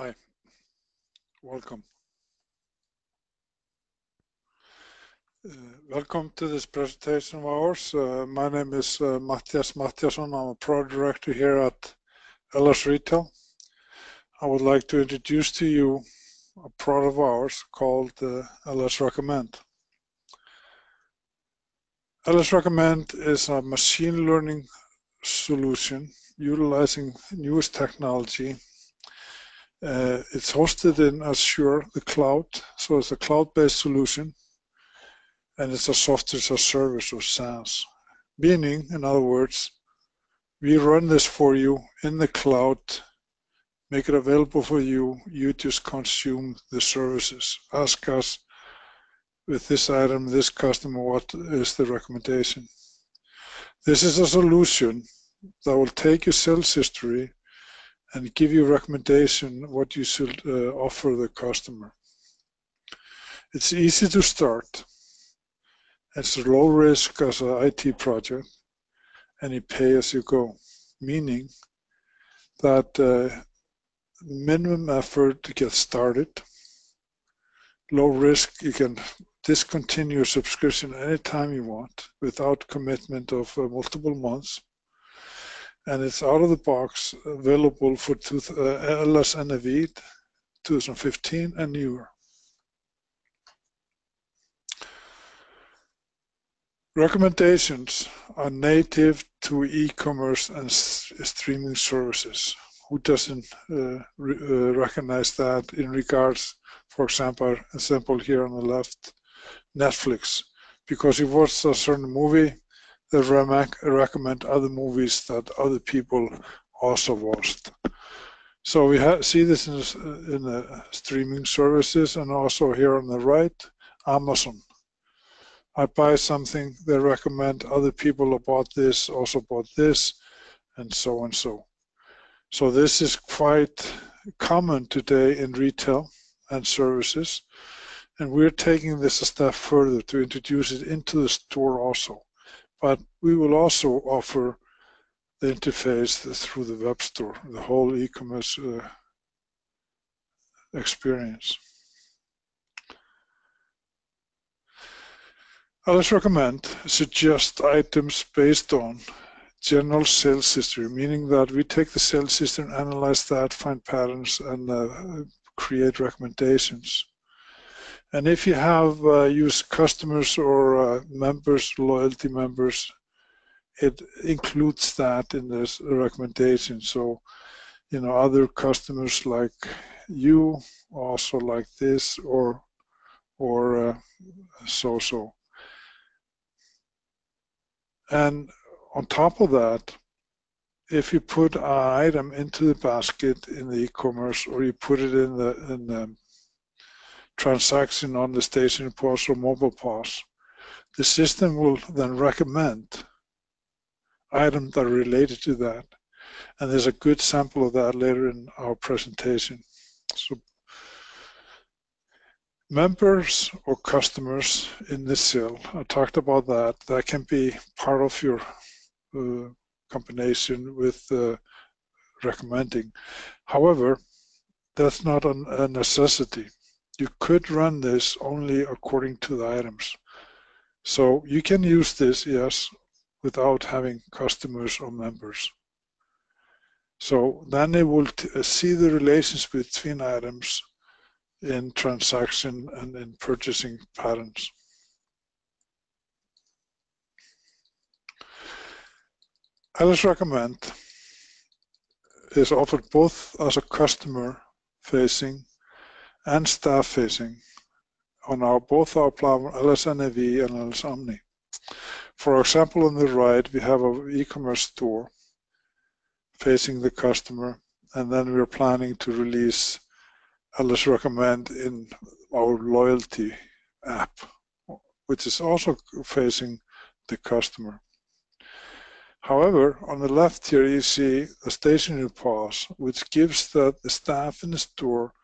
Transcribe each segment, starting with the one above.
Hi, welcome. Uh, welcome to this presentation of ours. Uh, my name is uh, Matthias Mattiasson. I'm a product director here at LS Retail. I would like to introduce to you a product of ours called uh, LS Recommend. LS Recommend is a machine learning solution utilizing newest technology uh, it's hosted in Azure, the cloud, so it's a cloud-based solution, and it's a software as a service or SaaS. Meaning, in other words, we run this for you in the cloud, make it available for you, you just consume the services. Ask us with this item, this customer, what is the recommendation? This is a solution that will take your sales history and give you recommendation what you should uh, offer the customer. It's easy to start. It's a low risk as an IT project and you pay as you go, meaning that uh, minimum effort to get started, low risk, you can discontinue subscription anytime you want without commitment of uh, multiple months and it's out of the box available for two, uh, LS NAV 2015 and newer. Recommendations are native to e-commerce and streaming services. Who doesn't uh, re uh, recognize that in regards, for example, example here on the left, Netflix. Because you watch a certain movie, they recommend other movies that other people also watched. So we see this in, in the streaming services and also here on the right, Amazon. I buy something, they recommend other people about this, also bought this, and so and so. So this is quite common today in retail and services. And we're taking this a step further to introduce it into the store also but we will also offer the interface through the web store, the whole e-commerce uh, experience. LS Recommend suggest items based on general sales history, meaning that we take the sales history and analyze that, find patterns, and uh, create recommendations. And if you have uh, used customers or uh, members, loyalty members, it includes that in this recommendation. So, you know, other customers like you also like this or or uh, so so. And on top of that, if you put an item into the basket in the e-commerce or you put it in the in the transaction on the station POS or mobile POS. The system will then recommend items that are related to that. And there's a good sample of that later in our presentation. So members or customers in this cell, I talked about that, that can be part of your uh, combination with uh, recommending. However, that's not a necessity you could run this only according to the items. So you can use this, yes, without having customers or members. So then it will uh, see the relations between items in transaction and in purchasing patterns. LS Recommend is offered both as a customer facing and staff facing on our both our platform LSNAV and LS Omni. For example, on the right, we have an e-commerce store facing the customer, and then we're planning to release LS Recommend in our loyalty app, which is also facing the customer. However, on the left here, you see a stationary POS, which gives the, the staff in the store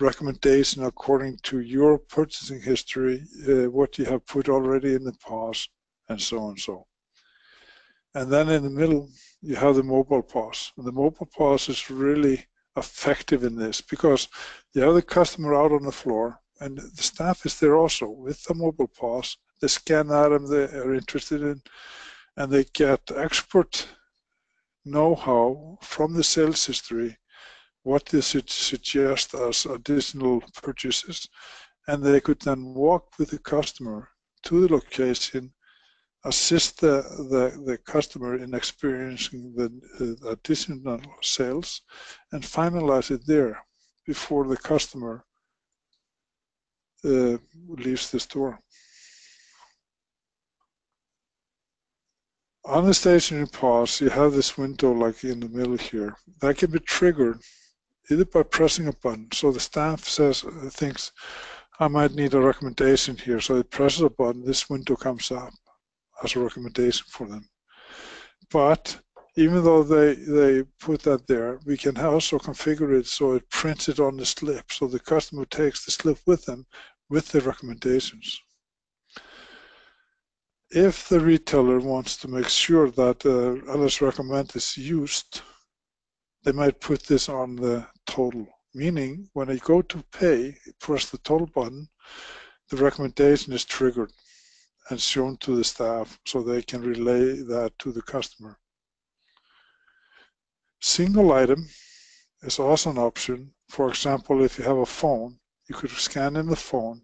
recommendation according to your purchasing history, uh, what you have put already in the POS, and so on and so. And then in the middle, you have the mobile POS. And the mobile POS is really effective in this because you have the customer out on the floor and the staff is there also with the mobile POS. They scan item they are interested in and they get expert know-how from the sales history what does it suggest as additional purchases and they could then walk with the customer to the location assist the, the, the customer in experiencing the, the additional sales and finalize it there before the customer uh, leaves the store. On the stationary POS, you have this window like in the middle here. That can be triggered either by pressing a button. So the staff says, thinks, I might need a recommendation here. So it presses a button, this window comes up as a recommendation for them. But even though they, they put that there, we can also configure it so it prints it on the slip. So the customer takes the slip with them with the recommendations. If the retailer wants to make sure that uh, LS recommend is used, they might put this on the total, meaning when I go to pay, press the total button, the recommendation is triggered and shown to the staff so they can relay that to the customer. Single item is also an option. For example, if you have a phone, you could scan in the phone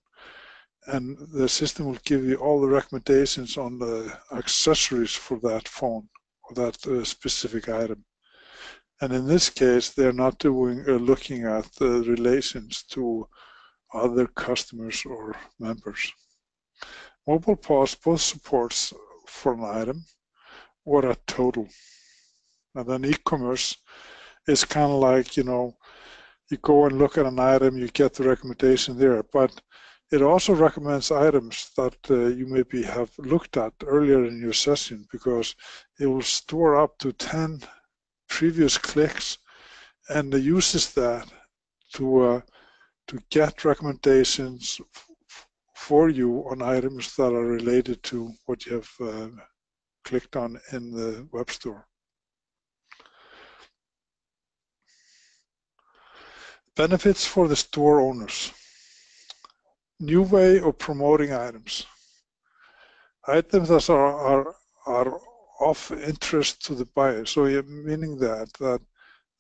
and the system will give you all the recommendations on the accessories for that phone or that uh, specific item. And in this case, they're not doing uh, looking at the relations to other customers or members. Mobile POS both supports for an item or a total. And then e-commerce is kind of like, you know, you go and look at an item, you get the recommendation there. But it also recommends items that uh, you maybe have looked at earlier in your session because it will store up to 10 previous clicks and uses that to uh, to get recommendations for you on items that are related to what you have uh, clicked on in the web store. Benefits for the store owners. New way of promoting items. Items that are, are, are of interest to the buyer. So meaning that, that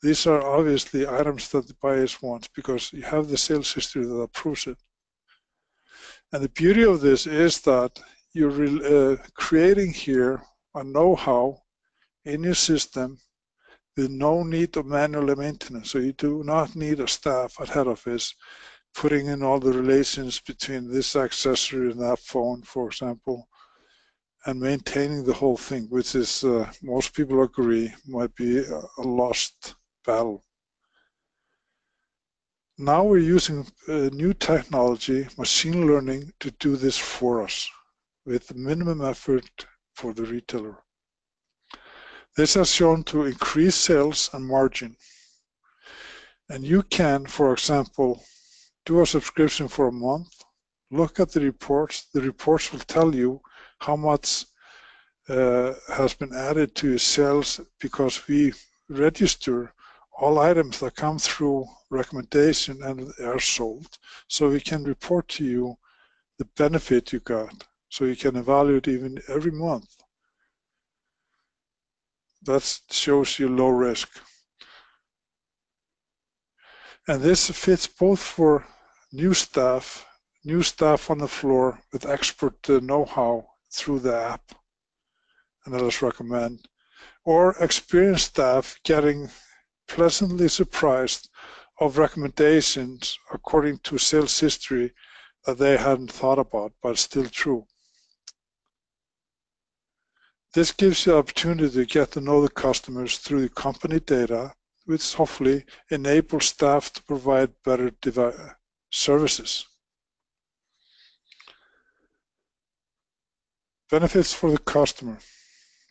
these are obviously items that the buyers want because you have the sales history that approves it. And the beauty of this is that you're uh, creating here a know-how in your system with no need of manual maintenance. So you do not need a staff at head office putting in all the relations between this accessory and that phone, for example, and maintaining the whole thing, which is, uh, most people agree, might be a, lost battle. Now we're using uh, new technology, machine learning, to do this for us with minimum effort for the retailer. This has shown to increase sales and margin. And you can, for example, do a subscription for a month, look at the reports. The reports will tell you how much uh, has been added to your sales because we register all items that come through recommendation and are sold. So we can report to you the benefit you got. So you can evaluate even every month. That shows you low risk. And this fits both for new staff, new staff on the floor with expert uh, know-how through the app, and just recommend, or experienced staff getting pleasantly surprised of recommendations according to sales history that they hadn't thought about, but still true. This gives you the opportunity to get to know the customers through the company data, which hopefully enables staff to provide better services. Benefits for the customer.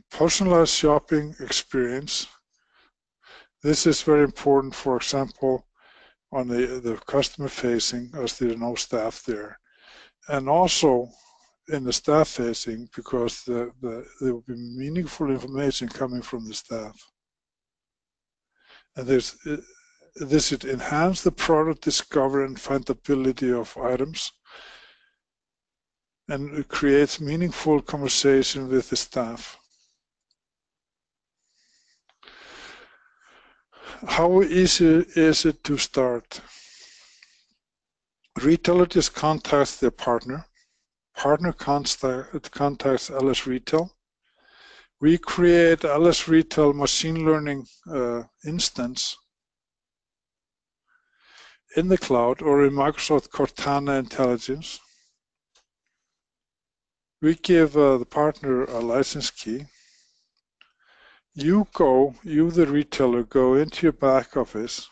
Personalized shopping experience this is very important, for example, on the, the customer facing as there are no staff there. And also in the staff facing because the, the, there will be meaningful information coming from the staff. And there's, this would enhance the product discovery and findability of items and create meaningful conversation with the staff. How easy is it to start? Retailer just contacts their partner. Partner contacts LS Retail. We create LS Retail machine learning uh, instance in the cloud or in Microsoft Cortana Intelligence. We give uh, the partner a license key. You go, you the retailer, go into your back office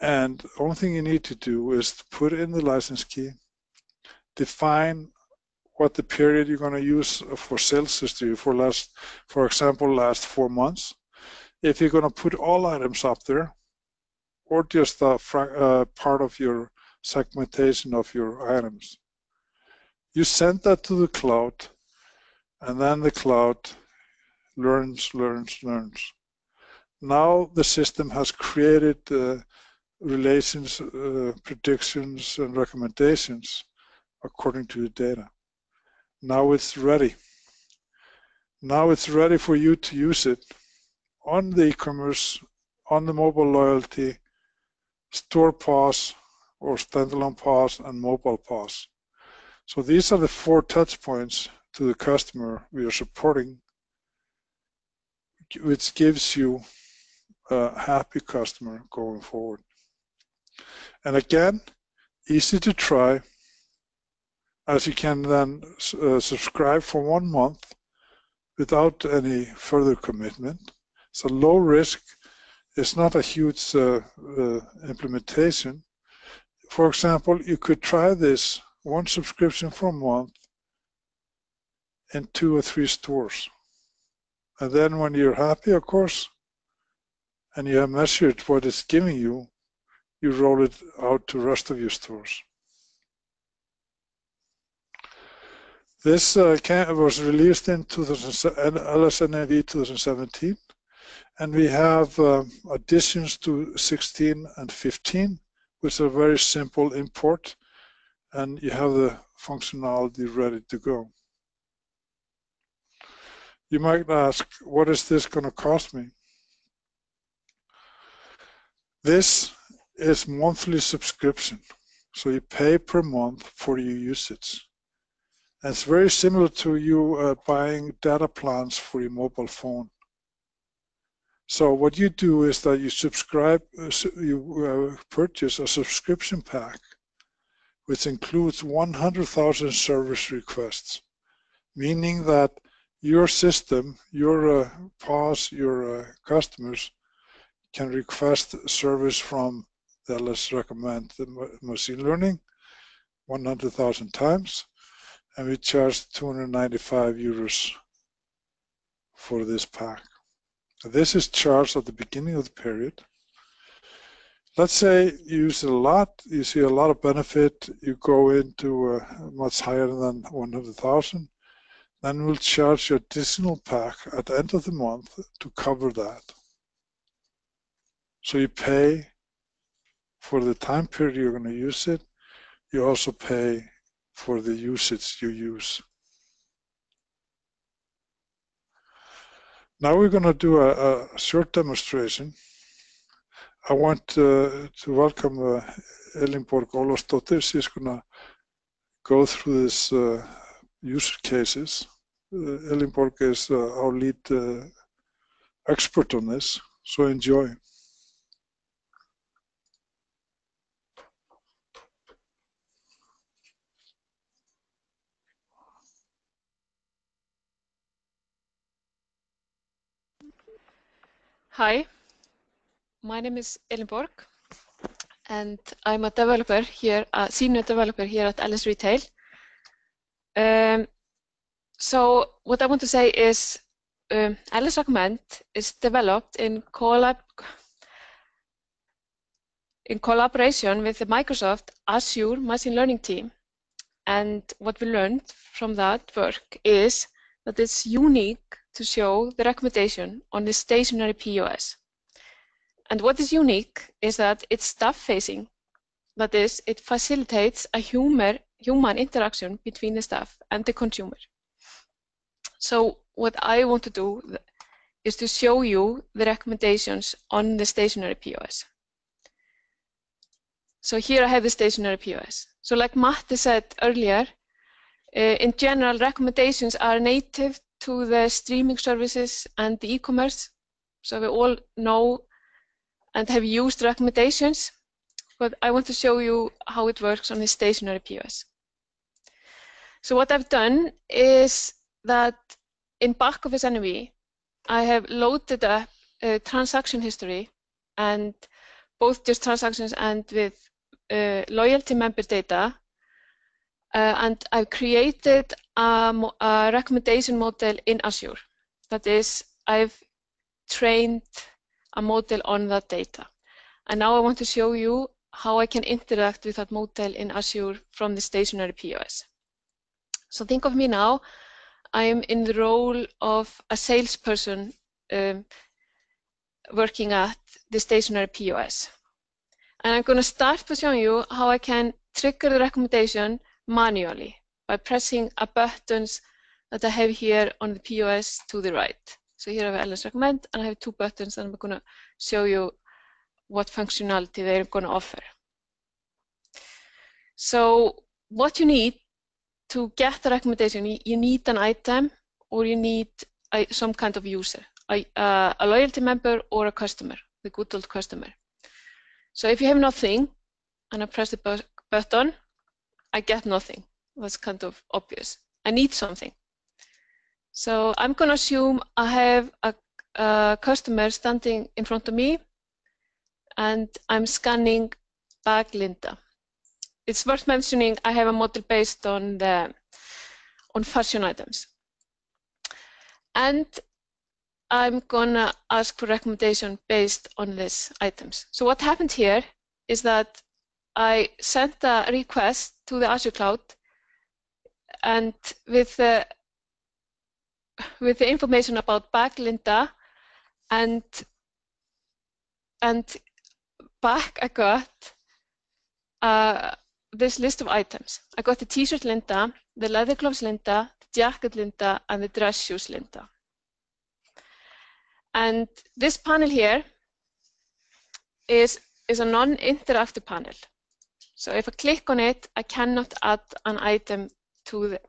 and the only thing you need to do is to put in the license key, define what the period you're going to use for sales history for last, for example, last four months. If you're going to put all items up there, or just a uh, part of your segmentation of your items. You send that to the cloud, and then the cloud learns, learns, learns. Now the system has created uh, relations, uh, predictions, and recommendations according to the data. Now it's ready. Now it's ready for you to use it on the e-commerce, on the mobile loyalty, store POS or standalone POS and mobile POS. So these are the four touch points to the customer we are supporting, which gives you a happy customer going forward. And again, easy to try, as you can then uh, subscribe for one month without any further commitment. A low risk it's not a huge uh, uh, implementation. For example, you could try this one subscription for a month in two or three stores. And then when you're happy, of course, and you have measured what it's giving you, you roll it out to rest of your stores. This uh, was released in 2000, LSNAV 2017 and we have uh, additions to 16 and 15, which are very simple import, and you have the functionality ready to go. You might ask, what is this going to cost me? This is monthly subscription. So you pay per month for your usage. And it's very similar to you uh, buying data plans for your mobile phone. So what you do is that you subscribe, uh, you uh, purchase a subscription pack, which includes 100,000 service requests, meaning that your system, your uh, your uh, customers can request service from the LS Recommend the machine learning 100,000 times, and we charge 295 euros for this pack. This is charged at the beginning of the period. Let's say you use it a lot, you see a lot of benefit, you go into uh, much higher than 100,000, then we'll charge you additional pack at the end of the month to cover that. So you pay for the time period you're going to use it, you also pay for the usage you use. Now we're going to do a, a short demonstration. I want uh, to welcome uh, Elinborg Ólafsdóttir. She's going to go through these uh, use cases. Elinborg is our lead expert on this, so enjoy. Hi, my name is Elinborg and I'm a developer here, a senior developer here at LS Retail. Um, so what I want to say is um, LS Recommend is developed in, collab in collaboration with the Microsoft Azure Machine Learning team. And what we learned from that work is that it's unique to show the recommendation on the stationary POS. And what is unique is that it's staff-facing. That is, it facilitates a humor, human interaction between the staff and the consumer. So what I want to do is to show you the recommendations on the stationary POS. So here I have the stationary POS. So like Matti said earlier, uh, in general, recommendations are native to the streaming services and the e-commerce. So we all know and have used recommendations, but I want to show you how it works on the stationary POS. So what I've done is that in back office NV, I have loaded up uh, transaction history and both just transactions and with uh, loyalty member data. Uh, and I've created a, a, recommendation model in Azure. That is, I've trained a model on that data. And now I want to show you how I can interact with that model in Azure from the stationary POS. So think of me now I'm in the role of a salesperson um, working at the stationary POS. And I'm going to start by showing you how I can trigger the recommendation manually by pressing a buttons that I have here on the POS to the right. So here I have LS recommend and I have two buttons and I'm going to show you what functionality they're going to offer. So what you need to get the recommendation, you need an item or you need a, some kind of user, a, a, loyalty member or a customer, the good old customer. So if you have nothing and I press the bu button, I get nothing. That's kind of obvious. I need something. So I'm going to assume I have a, a customer standing in front of me and I'm scanning bag Linda it's worth mentioning I have a model based on the on fashion items. And I'm gonna ask for recommendation based on these items. So what happened here is that I sent a request to the Azure Cloud and with the with the information about bag Linda and and back I got uh, this list of items. I got the t-shirt Linda, the leather gloves Linda, the jacket Linda, and the dress shoes Linda. And this panel here is, is a non-interactive panel. So if I click on it, I cannot add an item to the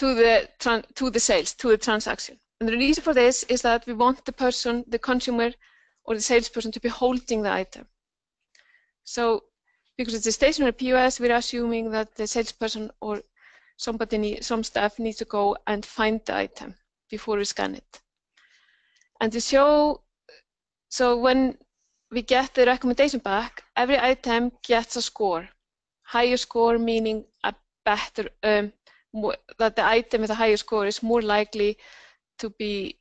to the to the sales, to the transaction. And the reason for this is that we want the person, the consumer, or the salesperson to be holding the item. So because it's a stationary POS, we're assuming that the salesperson or somebody, need, some staff needs to go and find the item before we scan it. And to show, so when we get the recommendation back, every item gets a score. Higher score meaning a better, um, more, that the item with a higher score is more likely to be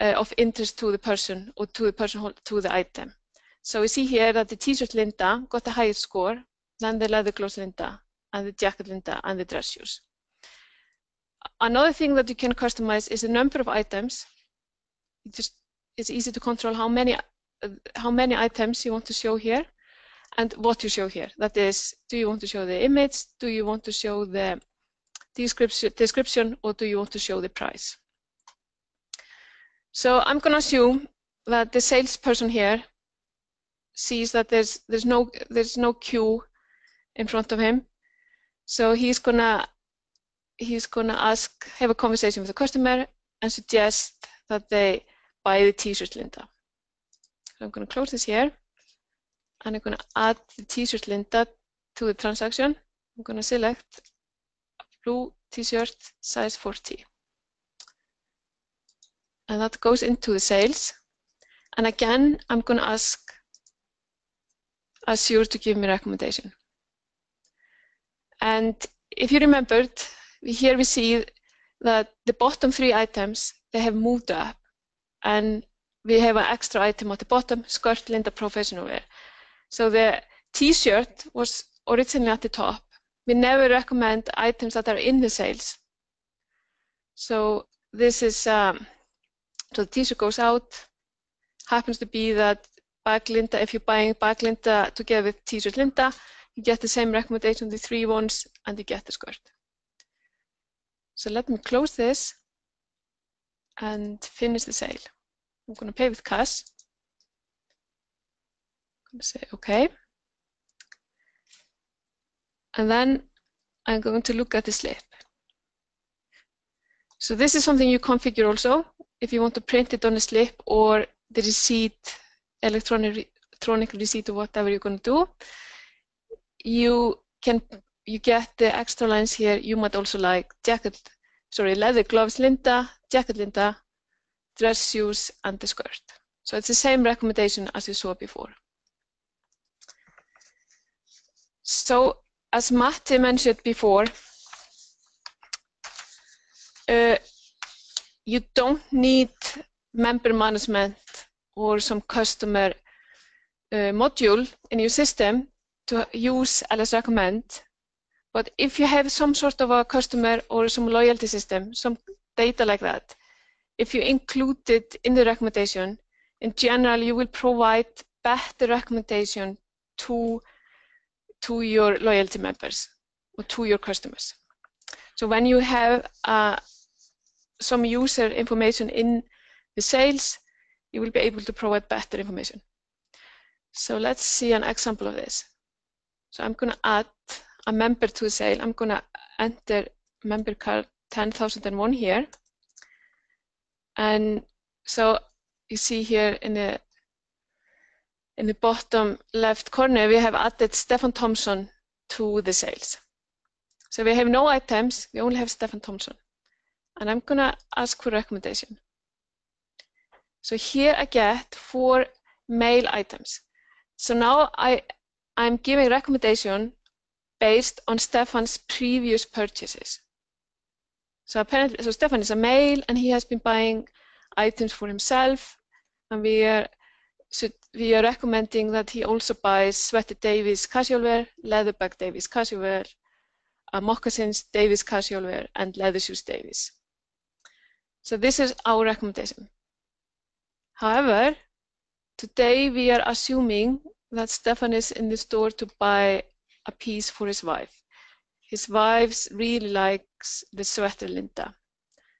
uh, of interest to the person or to the person to the item. So we see here that the t-shirt Linda got the highest score, than the leather gloves Linda, and the jacket Linda, and the dress shoes. Another thing that you can customize is the number of items. It just it's easy to control how many uh, how many items you want to show here and what you show here. That is, do you want to show the image? Do you want to show the description, or do you want to show the price? So I'm going to assume that the salesperson here sees that there's there's no there's no queue in front of him. So he's gonna he's gonna ask have a conversation with the customer and suggest that they buy the t-shirt Linda. So I'm gonna close this here and I'm gonna add the t-shirt Linda to the transaction. I'm gonna select blue t-shirt size 40. And that goes into the sales. And again, I'm gonna ask Azure to give me recommendation. And if you remembered, here we see that the bottom three items, they have moved up. And we have an extra item at the bottom, skirt Linda professional wear. So the t-shirt was originally at the top. We never recommend items that are in the sales. So this is, um, so the t-shirt goes out, happens to be that bag Linda, if you're buying bag Linda together with t-shirt Linda, you get the same recommendation, the three ones, and you get the skirt. So let me close this and finish the sale. I'm going to pay with cash. I'm going to say OK. And then I'm going to look at the slip. So this is something you configure also if you want to print it on a slip or the receipt, electronic, electronic receipt or whatever you're going to do. You can you get the extra lines here. You might also like jacket, sorry, leather gloves Linda, jacket Linda, dress shoes, and the skirt. So it's the same recommendation as you saw before. So as Matti mentioned before, uh, you don't need member management or some customer uh, module in your system to use LS recommend. But if you have some sort of a customer or some loyalty system, some data like that, if you include it in the recommendation, in general, you will provide better recommendation to, to your loyalty members or to your customers. So when you have uh, some user information in the sales, you will be able to provide better information. So let's see an example of this. So I'm going to add a member to the sale. I'm going to enter member card 10,001 here. And so you see here in the in the bottom left corner, we have added Stefan Thompson to the sales. So we have no items, we only have Stefan Thompson and I'm gonna ask for recommendation. So here I get four mail items. So now I, I'm giving recommendation based on Stefan's previous purchases. So apparently, so Stefan is a male and he has been buying items for himself and we are so we are recommending that he also buys sweater Davis casual wear, leather bag Davis casual wear, uh, moccasins Davis casual wear, and leather shoes Davis. So this is our recommendation. However, today we are assuming that Stefan is in the store to buy a piece for his wife. His wife really likes the sweater Linda.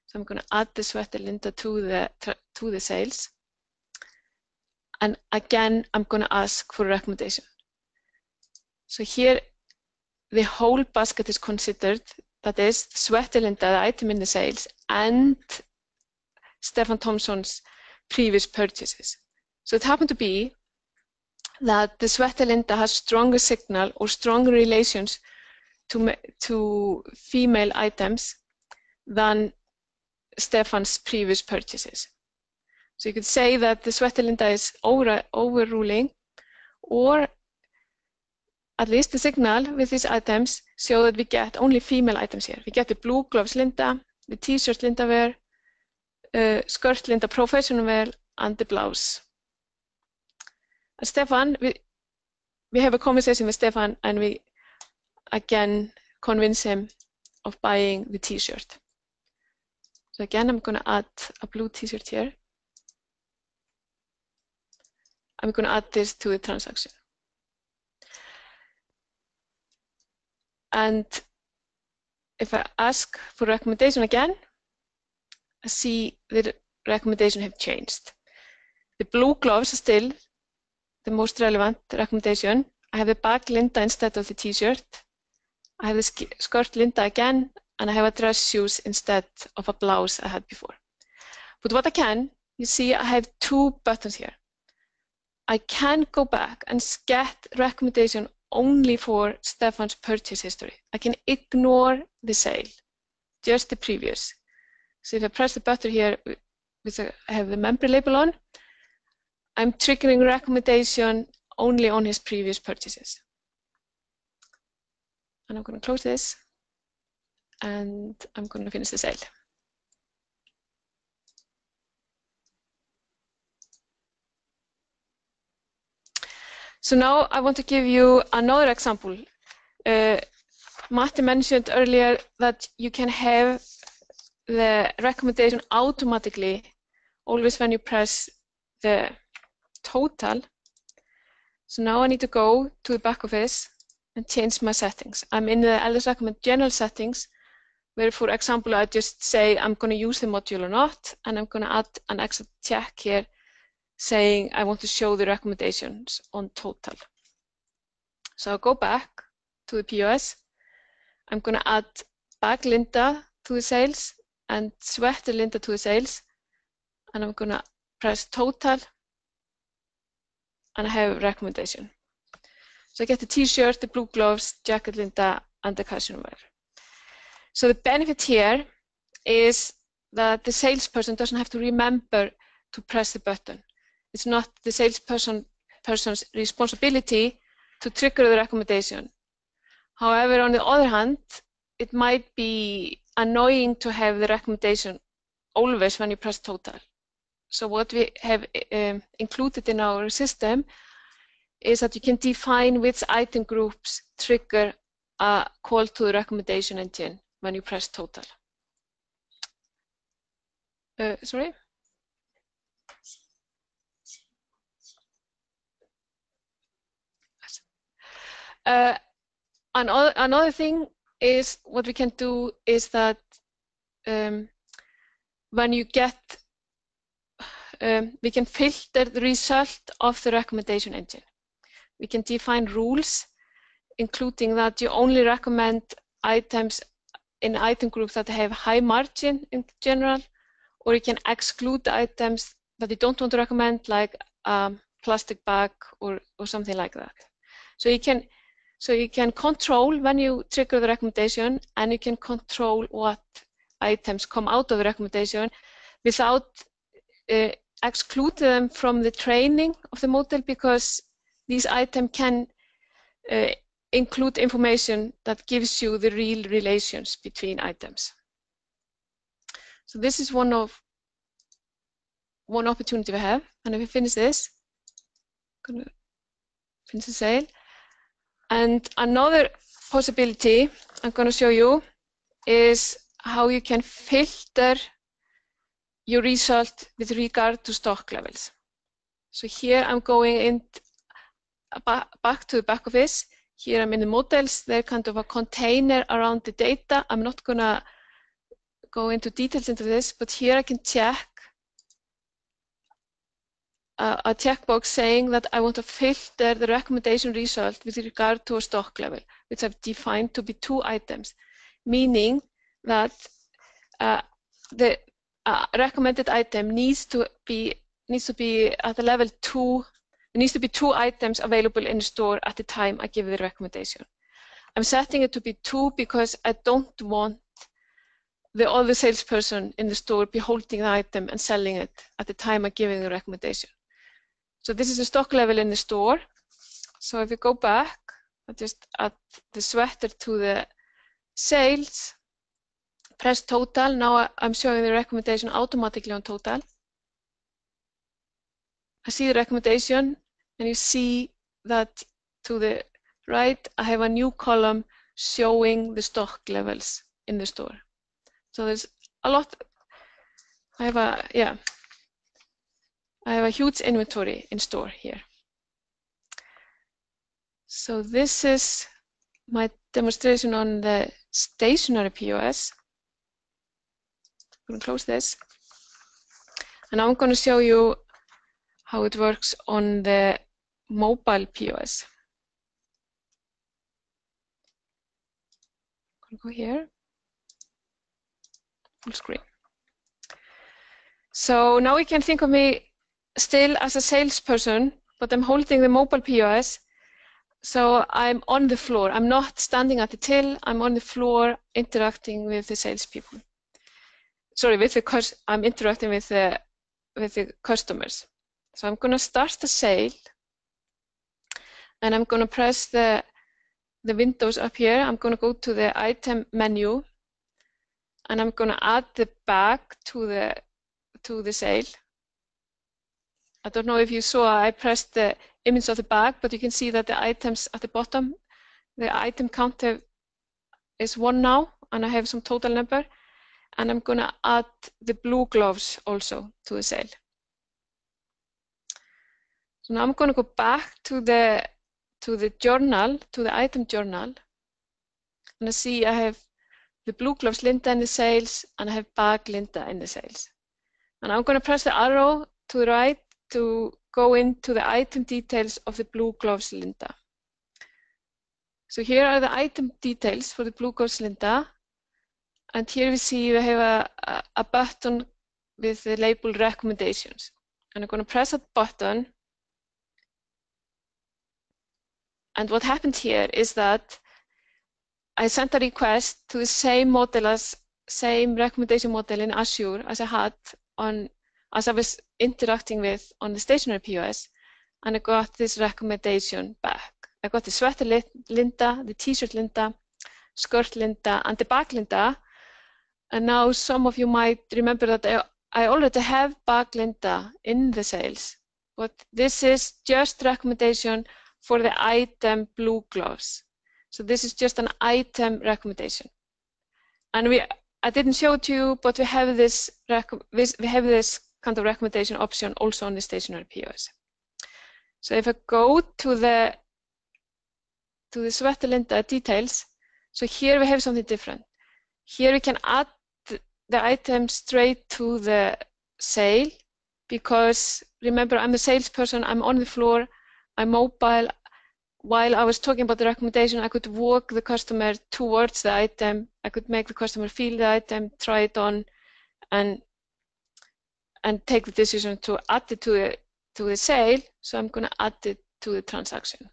So I'm going to add the sweater Linda to the, to the sales. And again, I'm going to ask for a recommendation. So here, the whole basket is considered, that is, sweater Linda, the item in the sales, and Stefan Thompson's previous purchases. So it happened to be that the sweater Linda has stronger signal or stronger relations to, to female items than Stefan's previous purchases. So you could say that the sweater Linda is over, overruling or at least the signal with these items show that we get only female items here. We get the blue gloves Linda, the t-shirt Linda wear, uh, Skörtlinda professional wear and the blouse. And Stefan, we, we have a conversation with Stefan and we again convince him of buying the t-shirt. So again, I'm going to add a blue t-shirt here. I'm going to add this to the transaction. And if I ask for recommendation again, I see the recommendation have changed. The blue gloves are still the most relevant recommendation. I have the bag Linda instead of the t-shirt. I have the skirt Linda again, and I have a dress shoes instead of a blouse I had before. But what I can, you see I have two buttons here. I can go back and get recommendation only for Stefan's purchase history. I can ignore the sale, just the previous. So if I press the button here, with a, I have the member label on, I'm triggering recommendation only on his previous purchases. And I'm going to close this and I'm going to finish the sale. So now I want to give you another example. Uh, Matti mentioned earlier that you can have the recommendation automatically always when you press the total. So now I need to go to the back office and change my settings. I'm in the LS recommend general settings, where for example, I just say I'm going to use the module or not, and I'm going to add an extra check here saying I want to show the recommendations on total. So I'll go back to the POS. I'm going to add back Linda to the sales and sweater Linda to the sales. And I'm going to press total and I have a recommendation. So I get the t-shirt, the blue gloves, jacket Linda, and the casual wear. So the benefit here is that the salesperson doesn't have to remember to press the button. It's not the salesperson person's responsibility to trigger the recommendation. However, on the other hand, it might be annoying to have the recommendation always when you press total. So what we have um, included in our system is that you can define which item groups trigger a call to the recommendation engine when you press total. Uh, sorry? Uh, another, another thing is what we can do is that um, when you get, um, we can filter the result of the recommendation engine. We can define rules, including that you only recommend items in item groups that have high margin in general, or you can exclude items that you don't want to recommend, like um, plastic bag or, or something like that. So you can so you can control when you trigger the recommendation and you can control what items come out of the recommendation without uh, excluding them from the training of the model because these items can uh, include information that gives you the real relations between items. So this is one of one opportunity we have. And if we finish this, I'm gonna finish the sale. And another possibility I'm going to show you is how you can filter your result with regard to stock levels. So here I'm going in back to the back office. Here I'm in the models. They're kind of a container around the data. I'm not going to go into details into this, but here I can check a checkbox saying that I want to filter the recommendation result with regard to a stock level, which I've defined to be two items, meaning that uh, the uh, recommended item needs to be needs to be at the level two. There needs to be two items available in the store at the time I give the recommendation. I'm setting it to be two because I don't want the other salesperson in the store be holding the item and selling it at the time I'm giving the recommendation. So this is the stock level in the store. So if we go back, I just add the sweater to the sales, press total. Now I'm showing the recommendation automatically on total. I see the recommendation and you see that to the right, I have a new column showing the stock levels in the store. So there's a lot, I have a, yeah, I have a huge inventory in store here. So this is my demonstration on the stationary POS. I'm going to close this. And I'm going to show you how it works on the mobile POS. I'm going to go here, full screen. So now we can think of me still as a salesperson, but I'm holding the mobile POS. So I'm on the floor. I'm not standing at the till. I'm on the floor interacting with the salespeople. Sorry, with the I'm interacting with the with the customers. So I'm going to start the sale, and I'm going to press the the windows up here. I'm going to go to the item menu, and I'm going to add the bag to the to the sale. I don't know if you saw, I pressed the image of the bag, but you can see that the items at the bottom, the item count is one now, and I have some total number. And I'm going to add the blue gloves also to the sale. So now I'm going to go back to the to the journal, to the item journal, and I see I have the blue gloves Linda in the sales, and I have bag Linda in the sales. And I'm going to press the arrow to the right to go into the item details of the blue gloves Linda. So here are the item details for the blue gloves Linda. And here we see we have a, a button with the label recommendations. And I'm going to press that button. And what happened here is that I sent a request to the same model as same recommendation model in Azure as I had on as I was interacting with on the stationary POS, and I got this recommendation back. I got the sweater Linda, the t-shirt Linda, skirt Linda, and the bag Linda. And now some of you might remember that I, I already have bag Linda in the sales, but this is just recommendation for the item blue gloves. So this is just an item recommendation. And we, I didn't show it to you, but we have this, we have this kind of recommendation option also on the stationary POS. So if I go to the to the sweater uh, details, so here we have something different. Here we can add the item straight to the sale because remember I'm a salesperson, I'm on the floor, I'm mobile. While I was talking about the recommendation, I could walk the customer towards the item. I could make the customer feel the item, try it on, and and take the decision to add it to the, to the sale. So I'm going to add it to the transaction.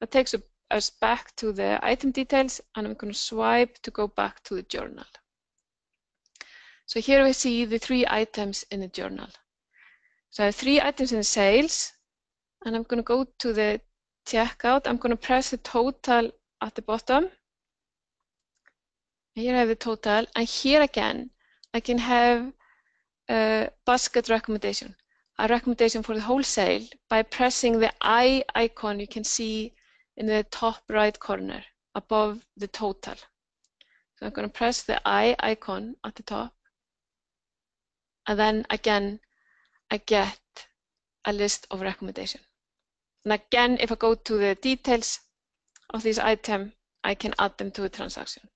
That takes us back to the item details, and I'm going to swipe to go back to the journal. So here we see the three items in the journal. So I have three items in sales, and I'm going to go to the checkout. I'm going to press the total at the bottom. Here I have the total, and here again, I can have a basket recommendation, a recommendation for the wholesale by pressing the I icon you can see in the top right corner above the total. So I'm going to press the I icon at the top. And then again, I get a list of recommendations. And again, if I go to the details of this item, I can add them to a transaction.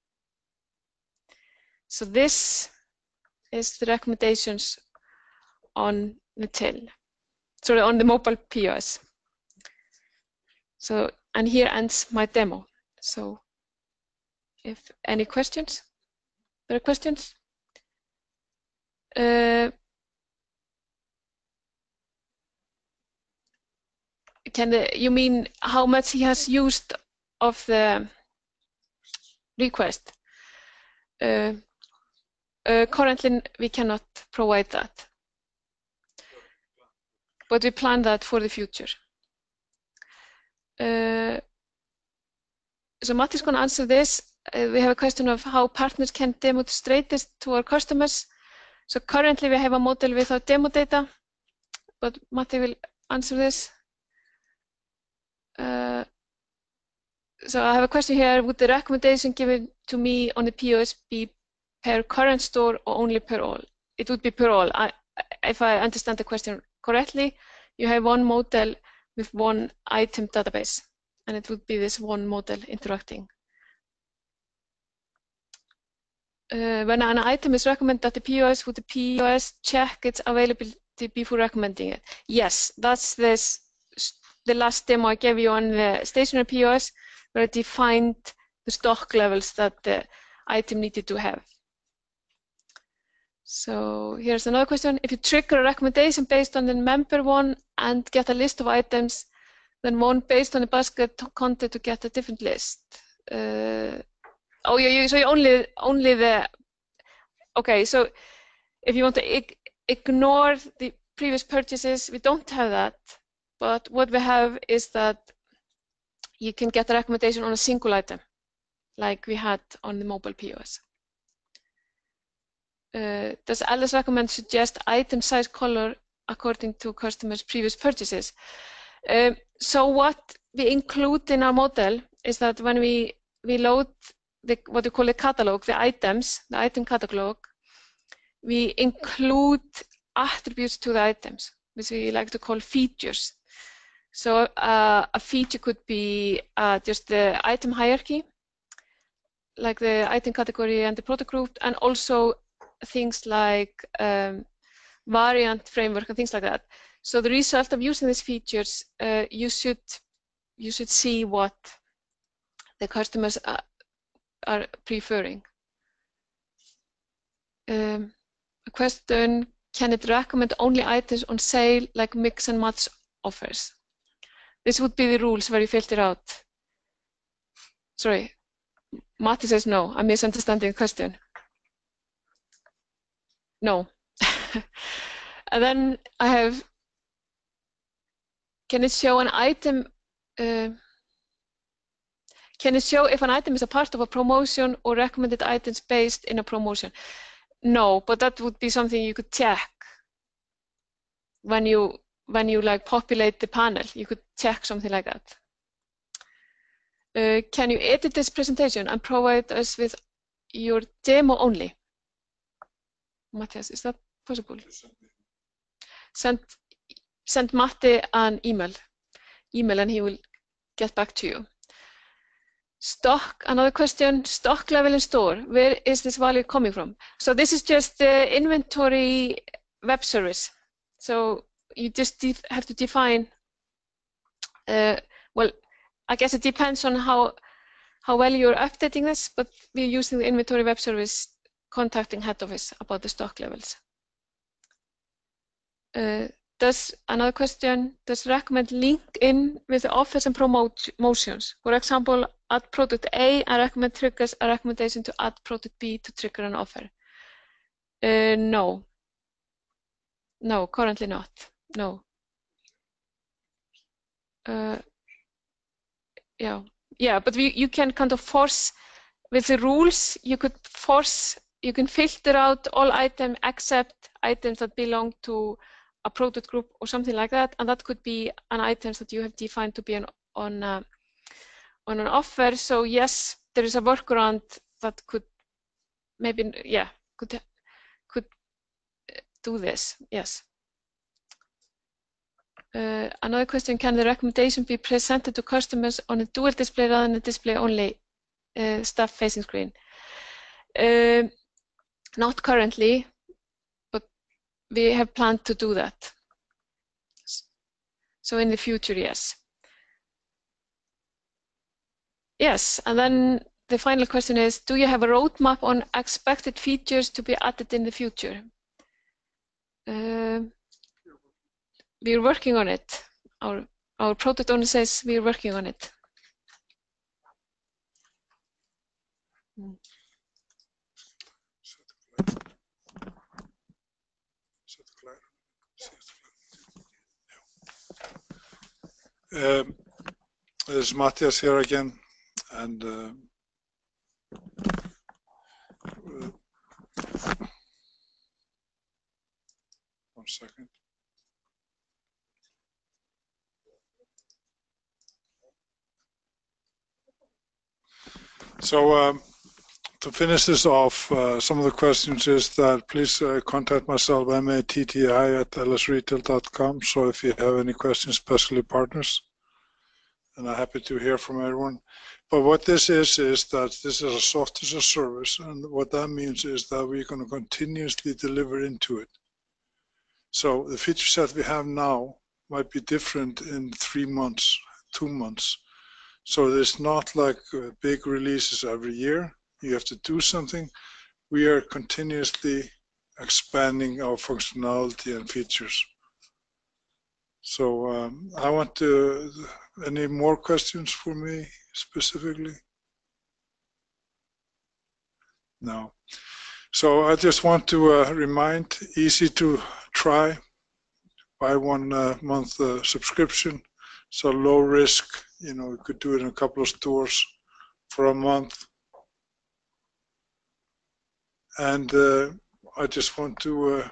So this is the recommendations on the till, sorry, on the mobile POS. So, and here ends my demo. So, if any questions, there are questions? Uh, can the, you mean how much he has used of the request? Uh, uh, currently, we cannot provide that, but we plan that for the future. Uh, so Matt is going to answer this. Uh, we have a question of how partners can demonstrate this to our customers. So currently we have a model without demo data, but Matti will answer this. Uh, so I have a question here. Would the recommendation given to me on the POS be per current store or only per all? It would be per all. I, if I understand the question correctly, you have one model with one item database, and it would be this one model interacting. Uh, when an item is recommended at the POS, would the POS check its availability before recommending it? Yes, that's this, the last demo I gave you on the stationary POS, where I defined the stock levels that the item needed to have. So here's another question. If you trigger a recommendation based on the member one and get a list of items, then one based on the basket content to get a different list. Uh, oh, you, you, so you only only the. Okay, so if you want to ignore the previous purchases, we don't have that. But what we have is that you can get a recommendation on a single item, like we had on the mobile POS uh, does LS Recommend suggest item size color according to customers' previous purchases? Uh, so what we include in our model is that when we, we load the, what we call a catalog, the items, the item catalog, we include attributes to the items, which we like to call features. So uh, a feature could be uh, just the item hierarchy, like the item category and the product group, and also things like um, variant framework and things like that. So the result of using these features, uh, you should you should see what the customers are, are preferring. Um, a question, can it recommend only items on sale like mix and match offers? This would be the rules where you filter out. Sorry, Matti says no. I'm misunderstanding the question. No. and then I have, can it show an item, uh, can it show if an item is a part of a promotion or recommended items based in a promotion? No, but that would be something you could check when you when you like populate the panel. You could check something like that. Uh, can you edit this presentation and provide us with your demo only? Matthias, is that possible? Send send Matti an email, email, and he will get back to you. Stock, another question, stock level in store, where is this value coming from? So this is just the inventory web service. So you just have to define, uh, well, I guess it depends on how, how well you're updating this, but we're using the inventory web service contacting head office about the stock levels. Uh, does another question, does recommend link in with the offers and promotions? For example, add product A and recommend triggers a recommendation to add product B to trigger an offer. Uh, no. No, currently not. No. Uh, yeah, yeah, but we, you can kind of force with the rules. You could force. You can filter out all items except items that belong to a product group or something like that, and that could be an item that you have defined to be an, on uh, on an offer. So yes, there is a workaround that could maybe yeah could could uh, do this. Yes. Uh, another question, can the recommendation be presented to customers on a dual display rather than a display only uh, staff facing screen? Uh, not currently, but we have planned to do that. So in the future, yes. Yes, and then the final question is, do you have a roadmap on expected features to be added in the future? Uh, we're working on it. Our our product owner says we're working on it. Um, there's Matthias here again, and uh, one second. So um, to finish this off, uh, some of the questions is that please uh, contact myself, matti at lsretail.com. So if you have any questions, especially partners, and I'm happy to hear from everyone. But what this is, is that this is a software as a service. And what that means is that we're going to continuously deliver into it. So the feature set we have now might be different in three months, two months. So there's not like uh, big releases every year. You have to do something. We are continuously expanding our functionality and features. So um, I want to, any more questions for me specifically? No. So I just want to uh, remind, easy to try, buy one uh, month uh, subscription. So low risk, you know, you could do it in a couple of stores for a month. And uh, I just want to uh,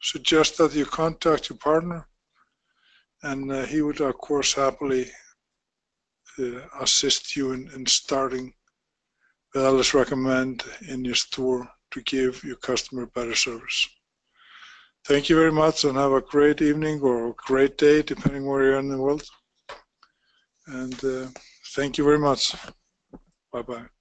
suggest that you contact your partner and uh, he would of course happily uh, assist you in, in starting with LS Recommend in your store to give your customer better service. Thank you very much and have a great evening or a great day, depending where you're in the world. And uh, thank you very much. Bye bye.